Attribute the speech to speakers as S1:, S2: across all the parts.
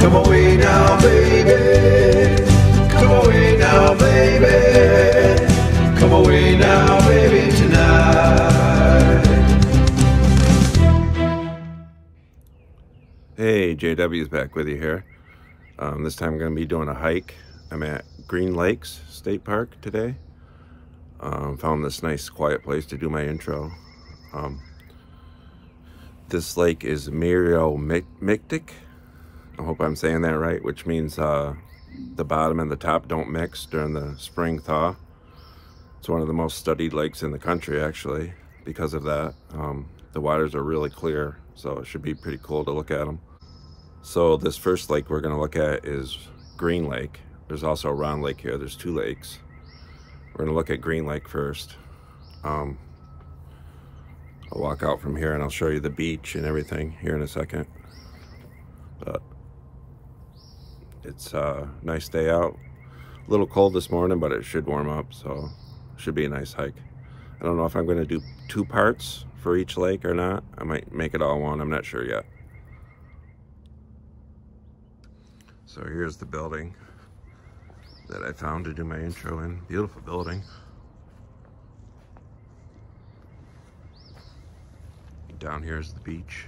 S1: Come away now, baby. Come away now, baby. Come away now, baby, tonight.
S2: Hey, JW's back with you here. Um, this time I'm going to be doing a hike. I'm at Green Lakes State Park today. Um, found this nice quiet place to do my intro. Um, this lake is meromictic. I hope I'm saying that right, which means uh, the bottom and the top don't mix during the spring thaw. It's one of the most studied lakes in the country, actually, because of that. Um, the waters are really clear, so it should be pretty cool to look at them. So this first lake we're going to look at is Green Lake. There's also Round Lake here. There's two lakes. We're going to look at Green Lake first. Um, I'll walk out from here and I'll show you the beach and everything here in a second. But it's a nice day out. A little cold this morning, but it should warm up, so should be a nice hike. I don't know if I'm going to do two parts for each lake or not. I might make it all one. I'm not sure yet. So here's the building that I found to do my intro in. Beautiful building. Down here is the beach.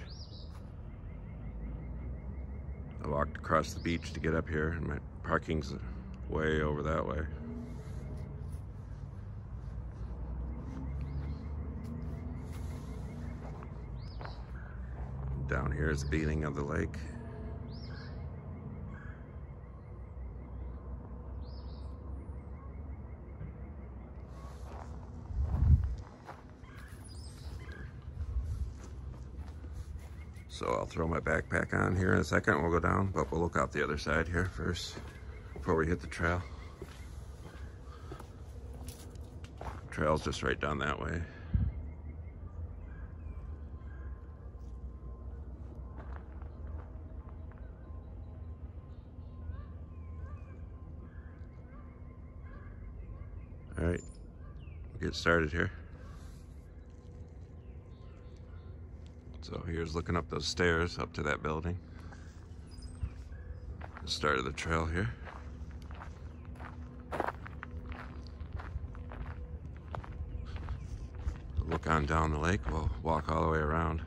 S2: I walked across the beach to get up here and my parking's way over that way. Down here is the beginning of the lake. So I'll throw my backpack on here in a second. We'll go down, but we'll look out the other side here first before we hit the trail. Trail's just right down that way. All right, we'll get started here. So here's looking up those stairs up to that building. The start of the trail here. Look on down the lake, we'll walk all the way around.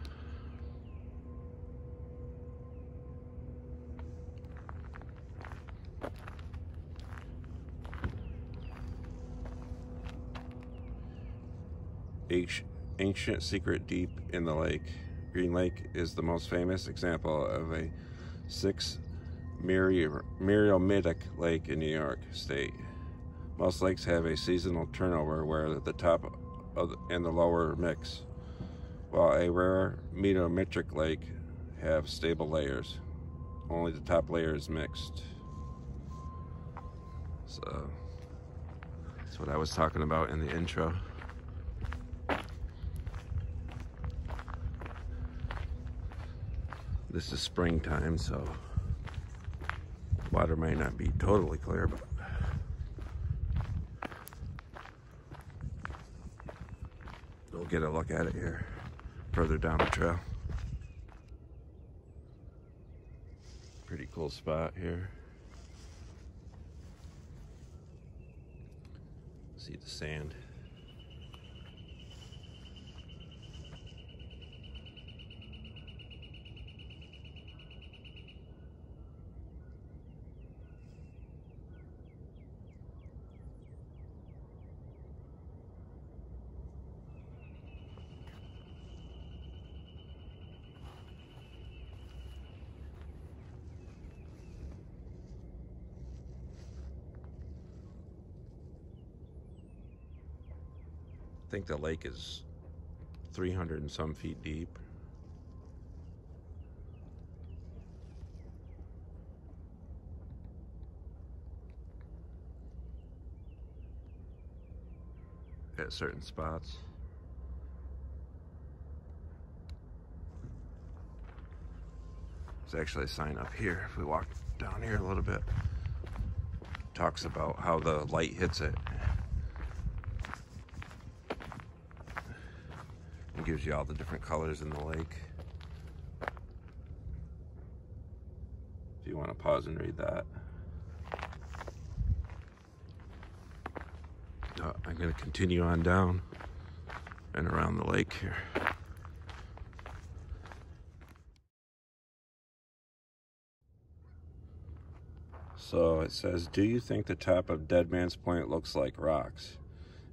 S2: Ancient secret deep in the lake. Green Lake is the most famous example of a six meromictic lake in New York State. Most lakes have a seasonal turnover where the top and the lower mix, while a rare meromictic lake have stable layers. Only the top layer is mixed. So that's what I was talking about in the intro. This is springtime, so water might not be totally clear, but we'll get a look at it here further down the trail. Pretty cool spot here. See the sand. I think the lake is 300 and some feet deep. At certain spots. There's actually a sign up here. If we walk down here a little bit, talks about how the light hits it. Gives you all the different colors in the lake. If you want to pause and read that. Uh, I'm going to continue on down and around the lake here. So it says, Do you think the top of Dead Man's Point looks like rocks?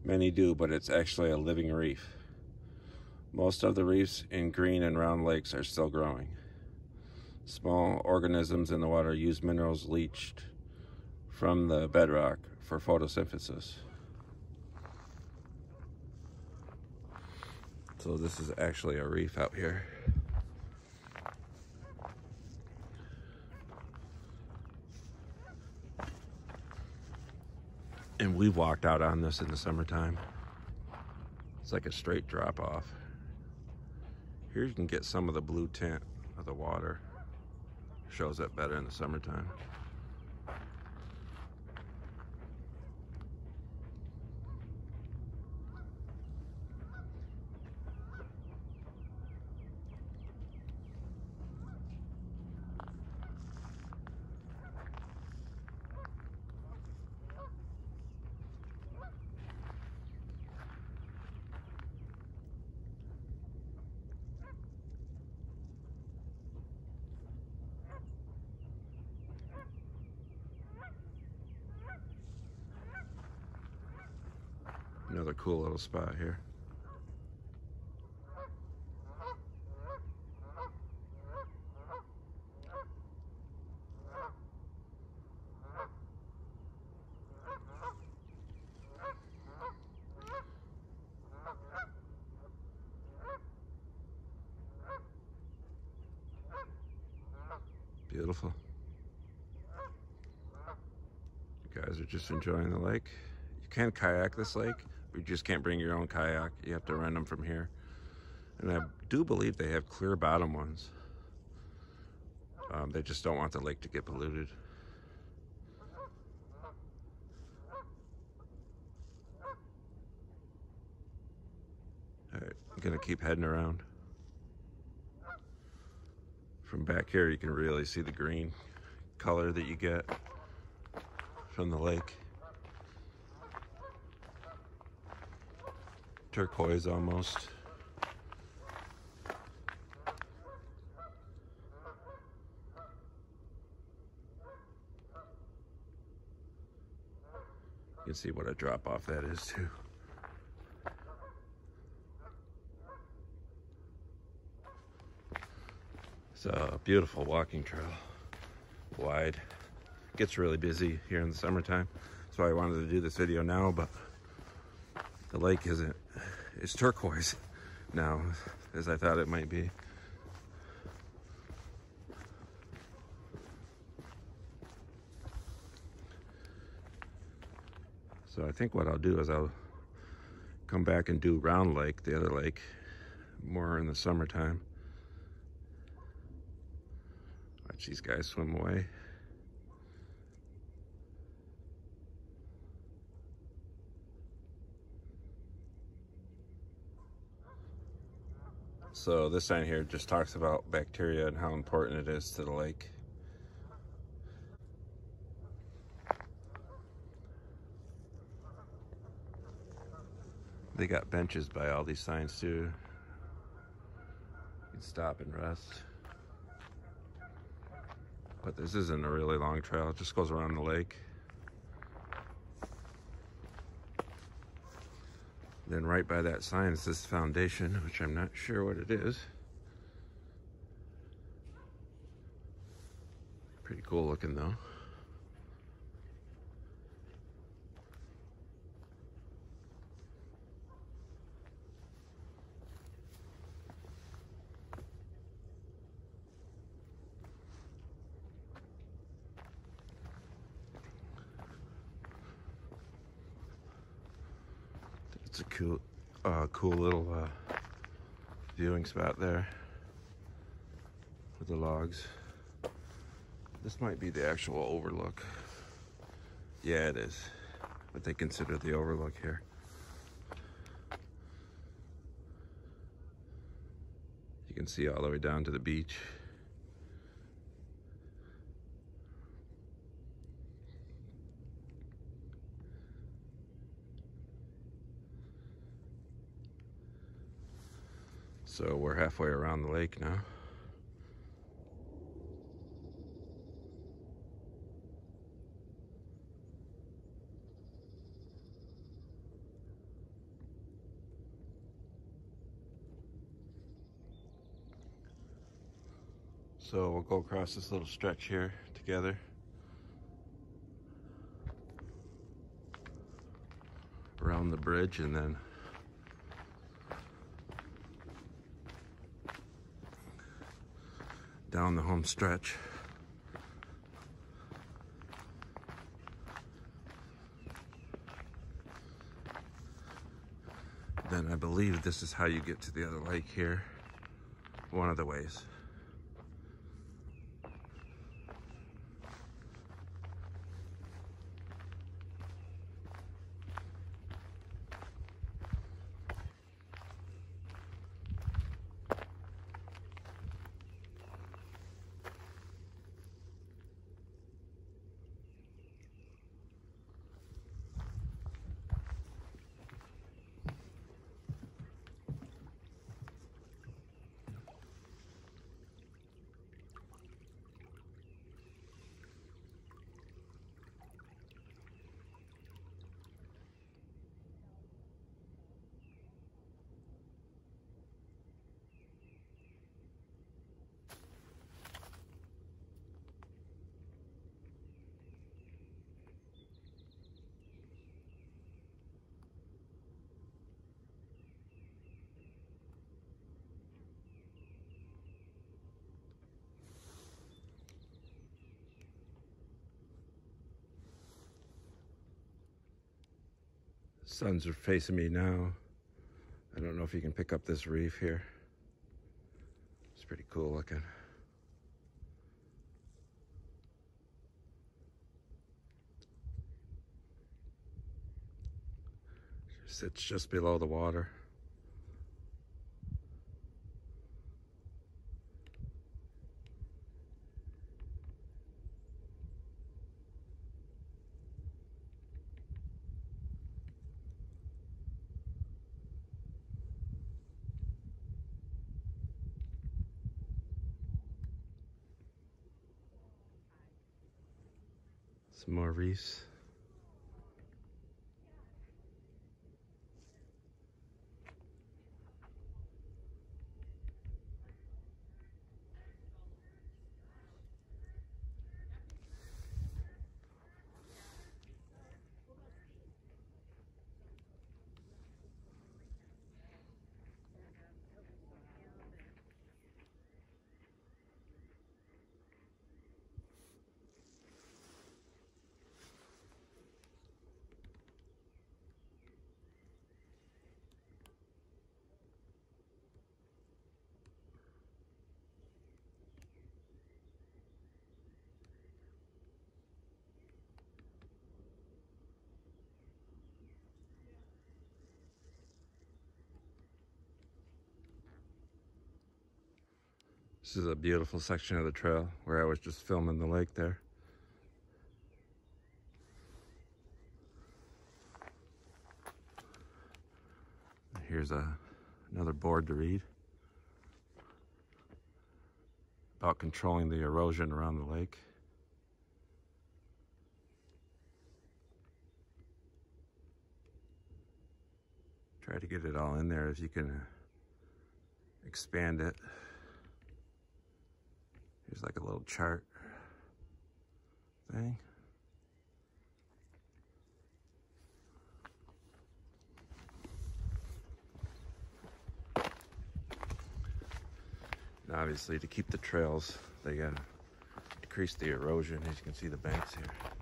S2: Many do, but it's actually a living reef. Most of the reefs in green and round lakes are still growing. Small organisms in the water use minerals leached from the bedrock for photosynthesis. So this is actually a reef out here. And we've walked out on this in the summertime. It's like a straight drop off. Here you can get some of the blue tint of the water. Shows up better in the summertime. Another cool little spot here. Beautiful. You guys are just enjoying the lake. You can kayak this lake. You just can't bring your own kayak. You have to rent them from here. And I do believe they have clear bottom ones. Um, they just don't want the lake to get polluted. All right, I'm gonna keep heading around. From back here, you can really see the green color that you get from the lake. Turquoise almost. You can see what a drop off that is too. It's a beautiful walking trail, wide. Gets really busy here in the summertime. That's why I wanted to do this video now, but the lake isn't it's turquoise now as I thought it might be. So I think what I'll do is I'll come back and do Round Lake, the other lake, more in the summertime. Watch these guys swim away. So this sign here just talks about bacteria and how important it is to the lake. They got benches by all these signs too. You can stop and rest. But this isn't a really long trail, it just goes around the lake. Then right by that sign is this foundation, which I'm not sure what it is. Pretty cool looking though. It's a cool, uh, cool little uh, viewing spot there with the logs. This might be the actual overlook. Yeah, it is. What they consider the overlook here. You can see all the way down to the beach. So we're halfway around the lake now. So we'll go across this little stretch here together. Around the bridge and then down the home stretch. Then I believe this is how you get to the other lake here. One of the ways. Suns are facing me now. I don't know if you can pick up this reef here. It's pretty cool looking. It Sits just below the water. Some more This is a beautiful section of the trail where I was just filming the lake there. Here's a, another board to read about controlling the erosion around the lake. Try to get it all in there if you can expand it. Here's like a little chart thing. And obviously to keep the trails, they gotta decrease the erosion. As you can see the banks here.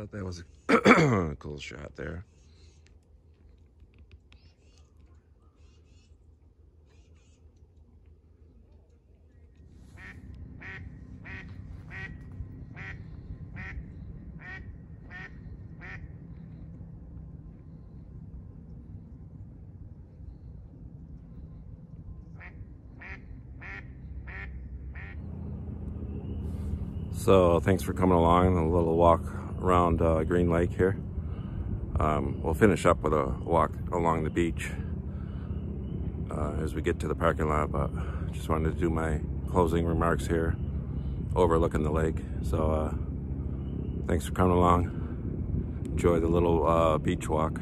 S2: Thought that was a cool shot there. So thanks for coming along a little walk around uh, Green Lake here. Um, we'll finish up with a walk along the beach uh, as we get to the parking lot, but just wanted to do my closing remarks here overlooking the lake. So uh, thanks for coming along. Enjoy the little uh, beach walk.